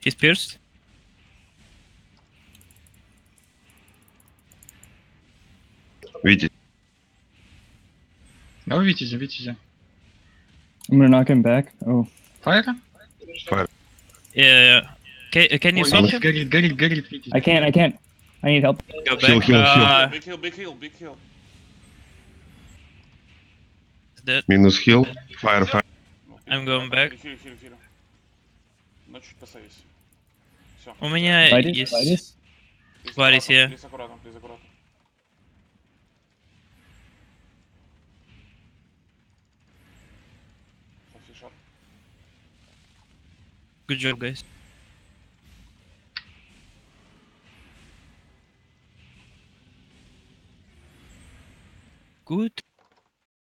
He's pierced. Видите? Давай Витязи, Витязи. I'm gonna knock him back. Oh, Фаера? Yeah. Can, can you Ой, swap Витязь, him? горит, горит, горит, Витязь. I can't. I can't. I need help. Go Heal, back. heal, heal. Uh, Big heal, big heal, big heal. dead. Минус хил. Фаер, фаер. Ну, I'm going back. Хили, хили, хили. Но чуть посадись. Все. У меня Vitus? есть... Vitus? Варис, я. Плиз аккуратно, плиз аккуратно. Good job, guys. Good.